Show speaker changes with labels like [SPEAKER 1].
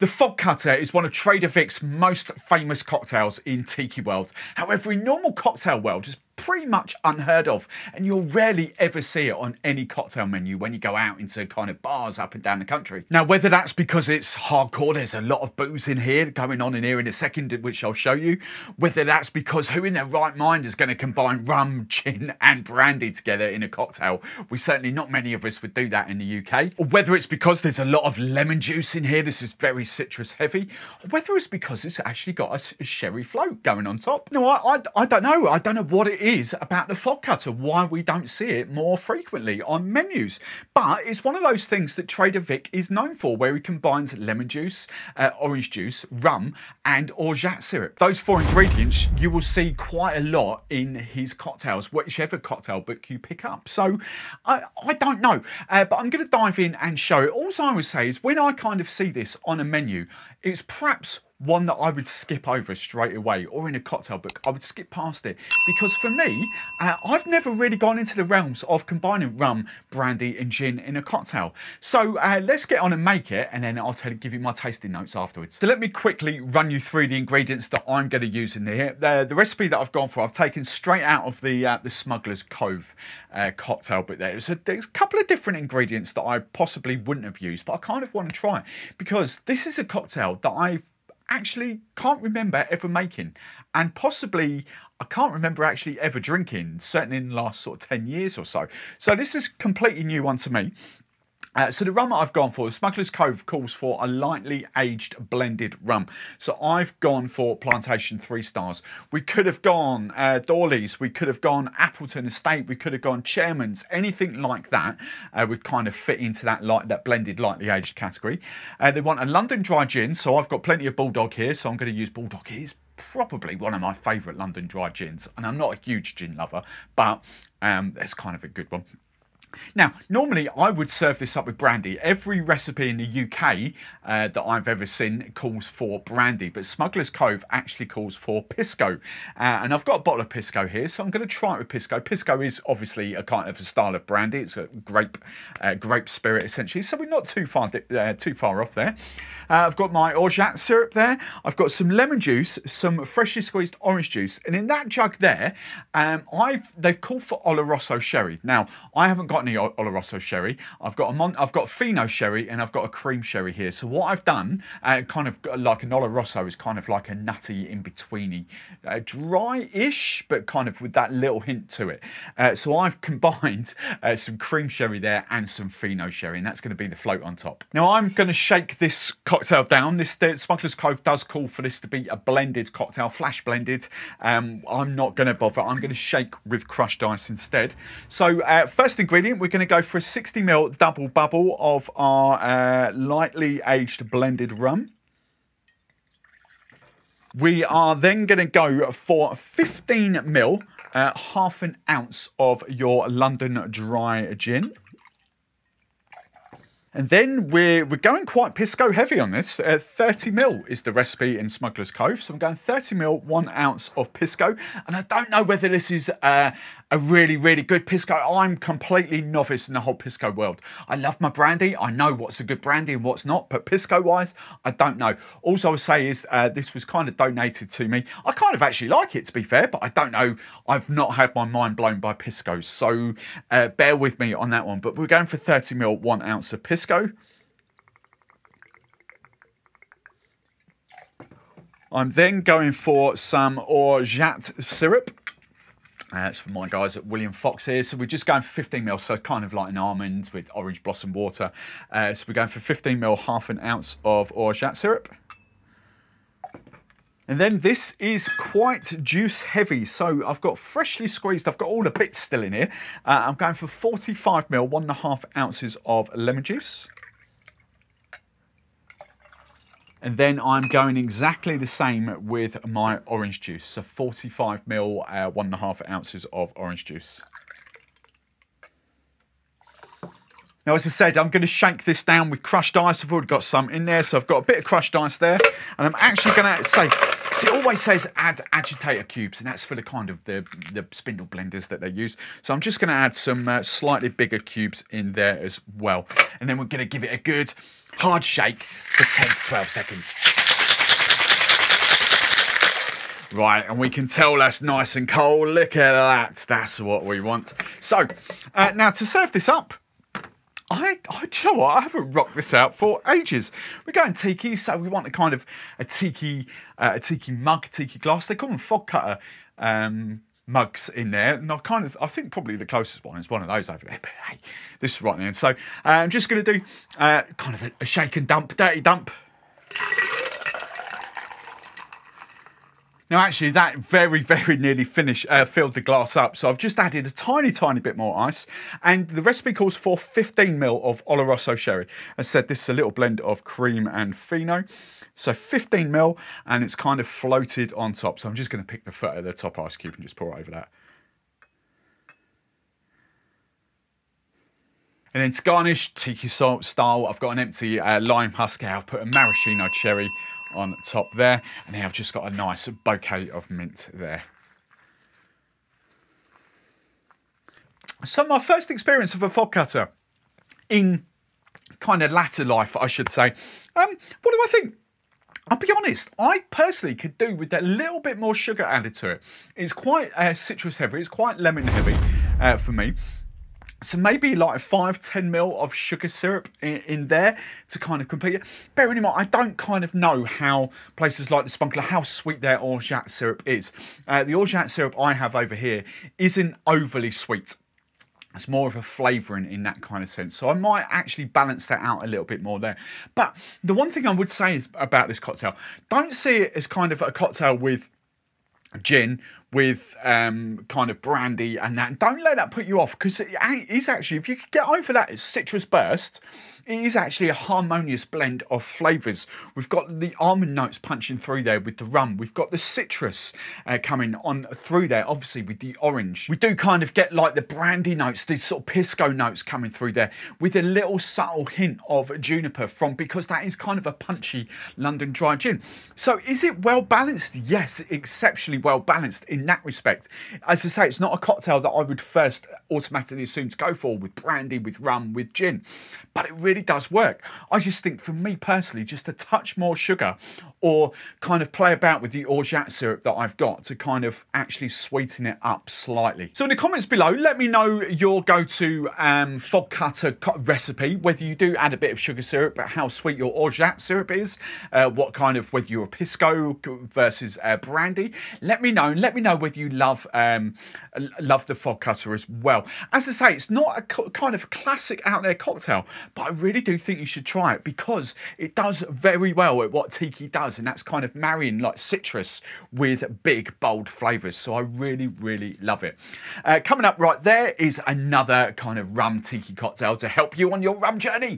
[SPEAKER 1] The Fog Cutter is one of Trader Vic's most famous cocktails in Tiki World. However, in normal cocktail world, it's pretty much unheard of and you'll rarely ever see it on any cocktail menu when you go out into kind of bars up and down the country. Now whether that's because it's hardcore, there's a lot of booze in here going on in here in a second which I'll show you, whether that's because who in their right mind is going to combine rum, gin and brandy together in a cocktail, we certainly not many of us would do that in the UK, or whether it's because there's a lot of lemon juice in here, this is very citrus heavy, or whether it's because it's actually got a, sherry float going on top. No, I, I, I don't know, I don't know what it is about the fog cutter, why we don't see it more frequently on menus. But it's one of those things that Trader Vic is known for, where he combines lemon juice, uh, orange juice, rum, and orgeat syrup. Those four ingredients you will see quite a lot in his cocktails, whichever cocktail book you pick up. So I, I don't know, uh, but I'm going to dive in and show it. All I would say is when I kind of see this on a menu, it's perhaps one that I would skip over straight away or in a cocktail book. I would skip past it. Because for me uh, I've never really gone into the realms of combining rum brandy and gin in a cocktail. So uh, let's get on and make it and then I'll tell you, give you my tasting notes afterwards. So let me quickly run you through the ingredients that I'm going to use in here. The, the recipe that I've gone for I've taken straight out of the uh, the Smuggler's Cove uh, cocktail book there so there's a couple of different ingredients that I possibly wouldn't have used but I kind of want to try. Because this is a cocktail that I've actually can't remember ever making. And possibly I can't remember actually ever drinking certainly in the last sort of 10 years or so. So this is completely new one to me uh, so the rum I've gone for, Smuggler's Cove calls for a lightly aged blended rum. So I've gone for Plantation 3 stars. We could have gone uh, Doorly's, we could have gone Appleton Estate, we could have gone Chairman's, anything like that uh, would kind of fit into that light, that blended lightly aged category. Uh, they want a London dry gin, so I've got plenty of Bulldog here, so I'm going to use Bulldog. It's probably one of my favourite London dry gins, and I'm not a huge gin lover, but um, that's kind of a good one. Now, normally I would serve this up with brandy. Every recipe in the UK uh, that I've ever seen calls for brandy, but Smuggler's Cove actually calls for Pisco. Uh, and I've got a bottle of Pisco here, so I'm going to try it with Pisco. Pisco is obviously a kind of a style of brandy. It's a grape, uh, grape spirit essentially, so we're not too far uh, too far off there. Uh, I've got my orgeat syrup there. I've got some lemon juice, some freshly squeezed orange juice, and in that jug there, um, I've they've called for Oloroso sherry. Now, I haven't got any Oloroso sherry. I've got a Mon I've got Fino sherry and I've got a cream sherry here. So what I've done, uh, kind of like an Oloroso is kind of like a nutty in betweeny, uh, dry-ish, but kind of with that little hint to it. Uh, so I've combined uh, some cream sherry there and some Fino sherry, and that's going to be the float on top. Now I'm going to shake this cocktail down. This Smuggler's Cove does call for this to be a blended cocktail, flash blended. Um, I'm not going to bother. I'm going to shake with crushed ice instead. So uh, first ingredient we're going to go for a 60ml double bubble of our uh, lightly aged blended rum. We are then going to go for 15ml, uh, half an ounce of your London Dry Gin. And then we're, we're going quite Pisco heavy on this. Uh, 30 mil is the recipe in Smuggler's Cove. So I'm going 30 mil, one ounce of Pisco. And I don't know whether this is uh, a really, really good Pisco. I'm completely novice in the whole Pisco world. I love my brandy. I know what's a good brandy and what's not. But Pisco wise, I don't know. All I would say is uh, this was kind of donated to me. I kind of actually like it to be fair, but I don't know. I've not had my mind blown by Pisco. So uh, bear with me on that one. But we're going for 30 mil, one ounce of Pisco. I'm then going for some orgeat syrup. Uh, it's for my guys at William Fox here. So we're just going for 15 mil, so kind of like an almond with orange blossom water. Uh, so we're going for 15 mil, half an ounce of orgeat syrup. And then this is quite juice heavy. So I've got freshly squeezed, I've got all the bits still in here. Uh, I'm going for 45 mil, one and a half ounces of lemon juice. And then I'm going exactly the same with my orange juice. So 45 mil, uh, one and a half ounces of orange juice. Now, as I said, I'm going to shake this down with crushed ice. I've already got some in there, so I've got a bit of crushed ice there. And I'm actually going to say, it always says add agitator cubes, and that's for the kind of the, the spindle blenders that they use. So I'm just going to add some uh, slightly bigger cubes in there as well. And then we're going to give it a good hard shake for 10 to 12 seconds. Right, and we can tell that's nice and cold. Look at that. That's what we want. So, uh, now to serve this up, I, I, do you know what? I haven't rocked this out for ages. We're going tiki, so we want a kind of a tiki, uh, a tiki mug, a tiki glass. They call them fog cutter um, mugs in there, and I kind of, I think probably the closest one is one of those over there. But hey, this is right now. So uh, I'm just going to do uh, kind of a, a shake and dump, dirty dump. Now, actually, that very, very nearly finished, uh, filled the glass up. So I've just added a tiny, tiny bit more ice. And the recipe calls for 15 ml of Oloroso sherry. As said, this is a little blend of cream and fino. So 15 ml, and it's kind of floated on top. So I'm just going to pick the foot of the top ice cube and just pour it over that. And then to garnish, tiki salt style, I've got an empty uh, lime husk. I've put a maraschino cherry on top there. And now I've just got a nice bouquet of mint there. So my first experience of a fog cutter in kind of latter life, I should say. Um, what do I think? I'll be honest, I personally could do with a little bit more sugar added to it. It's quite uh, citrus heavy, it's quite lemon heavy uh, for me. So maybe like 5, 10 mil of sugar syrup in, in, there to kind of complete it. Bearing in mind, I don't kind of know how places like the Smuggler, how sweet their orgeat syrup is. Uh, the orgeat syrup I have over here isn't overly sweet. It's more of a flavouring in that kind of sense. So I might actually balance that out a little bit more there. But the one thing I would say is about this cocktail, don't see it as kind of a cocktail with gin with um, kind of brandy and that. Don't let that put you off because it is actually, if you could get over that it's citrus burst, it is actually a harmonious blend of flavours. We've got the almond notes punching through there with the rum. We've got the citrus uh, coming on through there, obviously with the orange. We do kind of get like the brandy notes, these sort of pisco notes coming through there with a little subtle hint of juniper from, because that is kind of a punchy London dry gin. So is it well balanced? Yes, exceptionally well balanced in that respect. As I say, it's not a cocktail that I would first automatically assume to go for with brandy, with rum, with gin, but it really does work. I just think for me personally, just a touch more sugar or kind of play about with the orgeat syrup that I've got to kind of actually sweeten it up slightly. So in the comments below, let me know your go-to um, fog cutter recipe, whether you do add a bit of sugar syrup, but how sweet your orgeat syrup is, uh, what kind of, whether you're a pisco versus uh, brandy. Let me know. Let me know whether you love um, love the fog cutter as well. As I say, it's not a kind of classic out there cocktail, but I really do think you should try it because it does very well at what tiki does, and that's kind of marrying like citrus with big, bold flavours. So I really, really love it. Uh, coming up right there is another kind of rum tiki cocktail to help you on your rum journey.